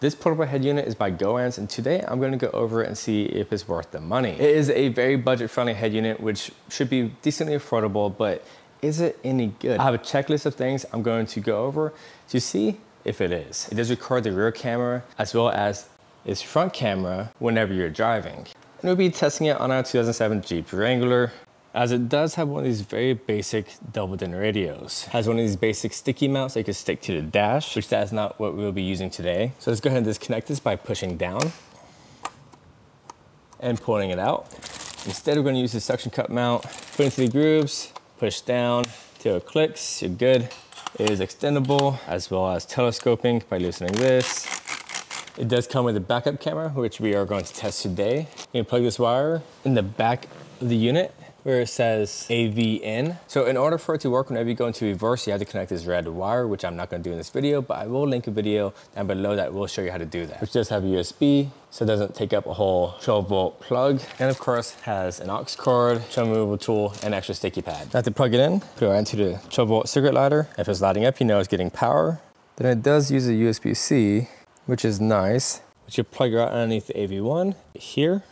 This portable head unit is by Goans and today I'm going to go over it and see if it's worth the money. It is a very budget friendly head unit which should be decently affordable but is it any good? I have a checklist of things I'm going to go over to see if it is. It does record the rear camera as well as its front camera whenever you're driving. And we'll be testing it on our 2007 Jeep Wrangler as it does have one of these very basic double din radios. Has one of these basic sticky mounts that you can stick to the dash, which that is not what we'll be using today. So let's go ahead and disconnect this by pushing down and pulling it out. Instead, we're gonna use the suction cup mount, put into the grooves, push down till it clicks, you're good. It is extendable as well as telescoping by loosening this. It does come with a backup camera, which we are going to test today. You can plug this wire in the back of the unit where it says AVN. So in order for it to work whenever you go into reverse, you have to connect this red wire, which I'm not gonna do in this video, but I will link a video down below that will show you how to do that. Which does have a USB, so it doesn't take up a whole 12 volt plug. And of course has an aux cord, show removal tool, and extra sticky pad. Have to plug it in, put it into the 12 volt cigarette lighter. If it's lighting up, you know it's getting power. Then it does use a USB-C, which is nice. Which you plug right underneath the AV1 here.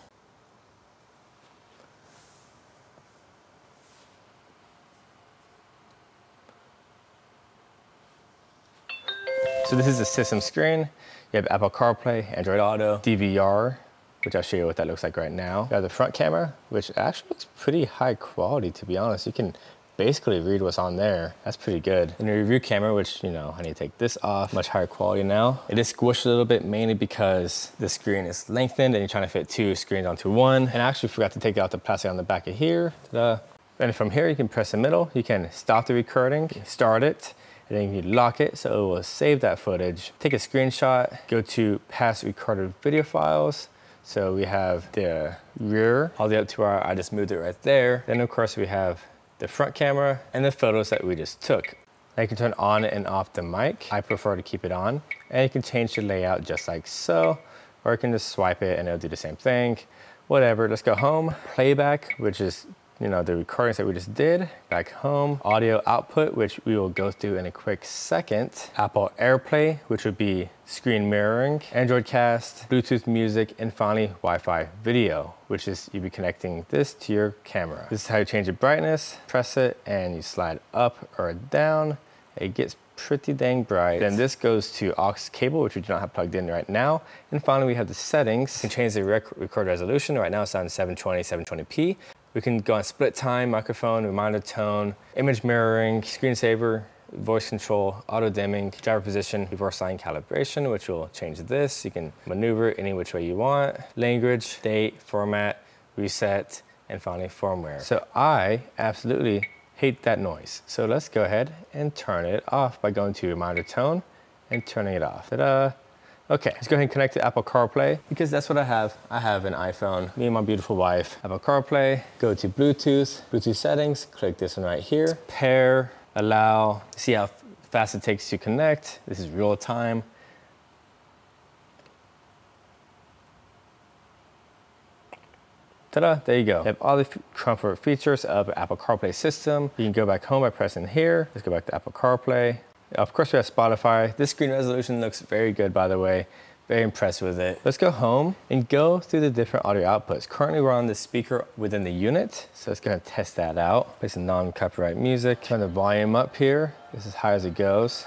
So this is the system screen. You have Apple CarPlay, Android Auto, DVR, which I'll show you what that looks like right now. You have the front camera, which actually looks pretty high quality, to be honest. You can basically read what's on there. That's pretty good. And the review camera, which, you know, I need to take this off, much higher quality now. It is squished a little bit, mainly because the screen is lengthened and you're trying to fit two screens onto one. And I actually forgot to take out the plastic on the back of here. And from here, you can press the middle. You can stop the recording, start it, and then you lock it so it will save that footage. Take a screenshot, go to past recorded video files. So we have the rear all the way up to our, I just moved it right there. Then of course we have the front camera and the photos that we just took. Now you can turn on and off the mic. I prefer to keep it on. And you can change the layout just like so, or you can just swipe it and it'll do the same thing. Whatever, let's go home. Playback, which is you know, the recordings that we just did back home, audio output, which we will go through in a quick second, Apple AirPlay, which would be screen mirroring, Android Cast, Bluetooth music, and finally Wi-Fi video, which is you'd be connecting this to your camera. This is how you change the brightness, press it, and you slide up or down. It gets pretty dang bright. Then this goes to aux cable, which we do not have plugged in right now. And finally, we have the settings. You can change the rec record resolution. Right now it's on 720, 720p. We can go on split time, microphone, reminder tone, image mirroring, screensaver, voice control, auto dimming, driver position, reverse line calibration, which will change this. You can maneuver any which way you want. Language, date, format, reset, and finally firmware. So I absolutely hate that noise. So let's go ahead and turn it off by going to reminder tone and turning it off. Ta-da! Okay, let's go ahead and connect to Apple CarPlay because that's what I have. I have an iPhone, me and my beautiful wife. Apple CarPlay, go to Bluetooth, Bluetooth settings, click this one right here. Pair, allow, see how fast it takes to connect. This is real time. Ta-da, there you go. You have all the comfort features of Apple CarPlay system. You can go back home by pressing here. Let's go back to Apple CarPlay. Of course, we have Spotify. This screen resolution looks very good, by the way. Very impressed with it. Let's go home and go through the different audio outputs. Currently, we're on the speaker within the unit, so let's go test that out. Play some non-copyright music. Turn the volume up here. This is as high as it goes.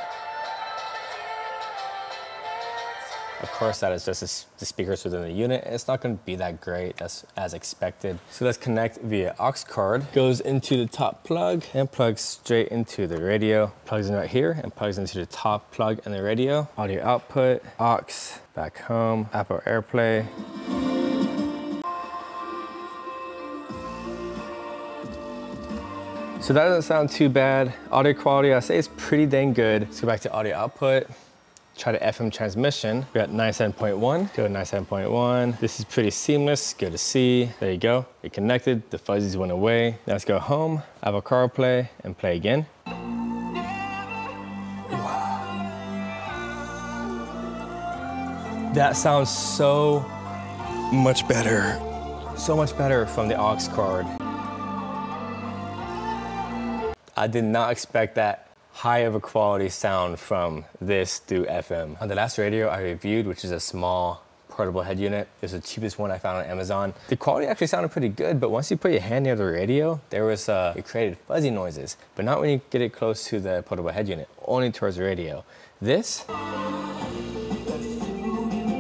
Of course, that is just the speakers within the unit. It's not gonna be that great That's as expected. So let's connect via aux cord. Goes into the top plug and plugs straight into the radio. Plugs in right here and plugs into the top plug in the radio. Audio output, aux, back home, Apple AirPlay. So that doesn't sound too bad. Audio quality, I say it's pretty dang good. Let's go back to audio output try the FM transmission. We got 97.1, go to 97.1. This is pretty seamless, go to C. There you go, it connected, the fuzzies went away. Now let's go home, Have a Apple CarPlay, and play again. That sounds so much better. So much better from the aux card. I did not expect that high of a quality sound from this through FM. On the last radio I reviewed, which is a small portable head unit. It's the cheapest one I found on Amazon. The quality actually sounded pretty good, but once you put your hand near the radio, there was, uh, it created fuzzy noises, but not when you get it close to the portable head unit, only towards the radio. This,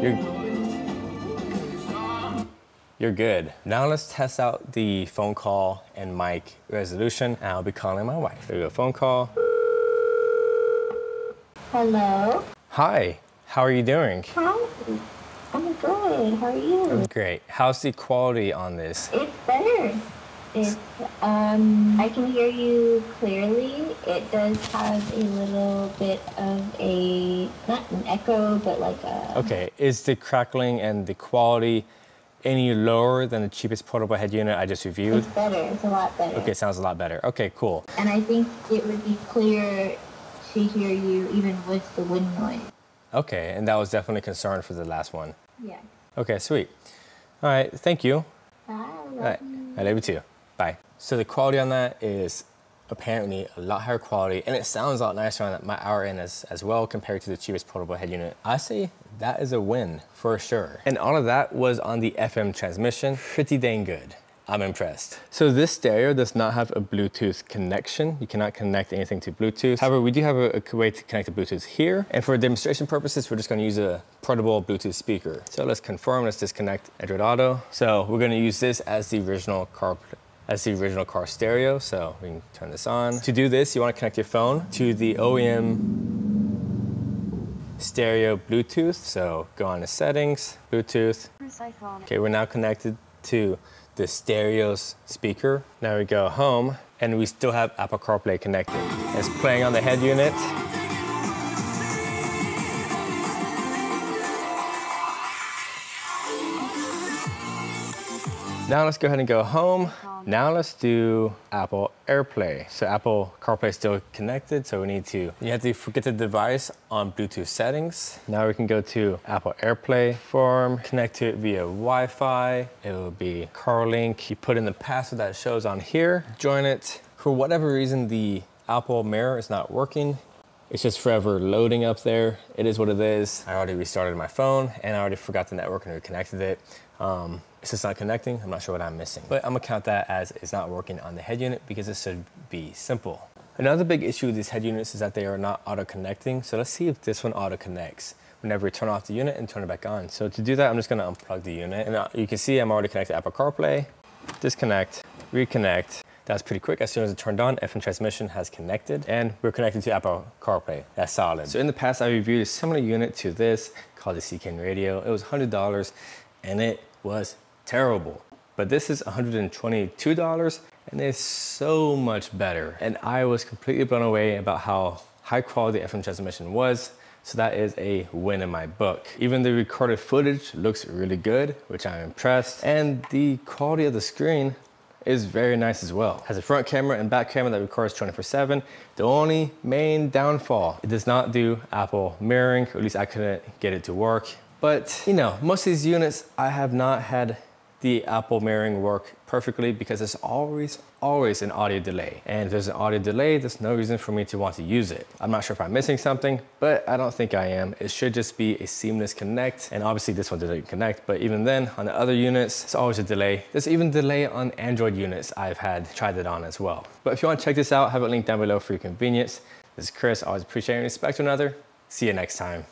you're, you're good. Now let's test out the phone call and mic resolution. I'll be calling my wife. There we go, phone call. Hello. Hi, how are you doing? Hi. I'm good. How are you? Great. How's the quality on this? It's better. It's um I can hear you clearly. It does have a little bit of a not an echo, but like a Okay, is the crackling and the quality any lower than the cheapest portable head unit I just reviewed? it's better. It's a lot better. Okay, sounds a lot better. Okay, cool. And I think it would be clear to hear you even with the wind noise. Okay, and that was definitely a concern for the last one. Yeah. Okay, sweet. All right, thank you. Bye. All right, I love you too. Bye. So the quality on that is apparently a lot higher quality and it sounds a lot nicer on my hour end as, as well compared to the cheapest portable head unit. I say that is a win for sure. And all of that was on the FM transmission, pretty dang good. I'm impressed. So this stereo does not have a Bluetooth connection. You cannot connect anything to Bluetooth. However, we do have a, a way to connect to Bluetooth here. And for demonstration purposes, we're just gonna use a portable Bluetooth speaker. So let's confirm, let's disconnect Android Auto. So we're gonna use this as the original car as the original car stereo. So we can turn this on. To do this, you wanna connect your phone to the OEM stereo Bluetooth. So go on to settings, Bluetooth. Okay, we're now connected to the stereo's speaker. Now we go home and we still have Apple CarPlay connected. It's playing on the head unit. Now let's go ahead and go home. Now let's do Apple AirPlay. So Apple CarPlay is still connected, so we need to, you have to forget the device on Bluetooth settings. Now we can go to Apple AirPlay form, connect to it via Wi-Fi. It will be CarLink. You put in the password that shows on here, join it. For whatever reason, the Apple Mirror is not working. It's just forever loading up there. It is what it is. I already restarted my phone and I already forgot the network and reconnected it. Um, it's just not connecting. I'm not sure what I'm missing. But I'm gonna count that as it's not working on the head unit because it should be simple. Another big issue with these head units is that they are not auto connecting. So let's see if this one auto connects whenever we turn off the unit and turn it back on. So to do that, I'm just gonna unplug the unit. And uh, you can see I'm already connected to Apple CarPlay, disconnect, reconnect, that's pretty quick. As soon as it turned on, FM transmission has connected and we're connected to Apple CarPlay. That's solid. So in the past, I reviewed a similar unit to this called the CKN Radio. It was $100 and it was terrible. But this is $122 and it's so much better. And I was completely blown away about how high quality FM transmission was. So that is a win in my book. Even the recorded footage looks really good, which I'm impressed. And the quality of the screen is very nice as well. Has a front camera and back camera that records 24 7. The only main downfall, it does not do Apple mirroring, or at least I couldn't get it to work. But you know, most of these units, I have not had the Apple mirroring work perfectly because there's always, always an audio delay. And if there's an audio delay, there's no reason for me to want to use it. I'm not sure if I'm missing something, but I don't think I am. It should just be a seamless connect. And obviously this one didn't connect, but even then on the other units, it's always a delay. There's even delay on Android units I've had tried it on as well. But if you want to check this out, have it linked down below for your convenience. This is Chris, always appreciate and respect one another. See you next time.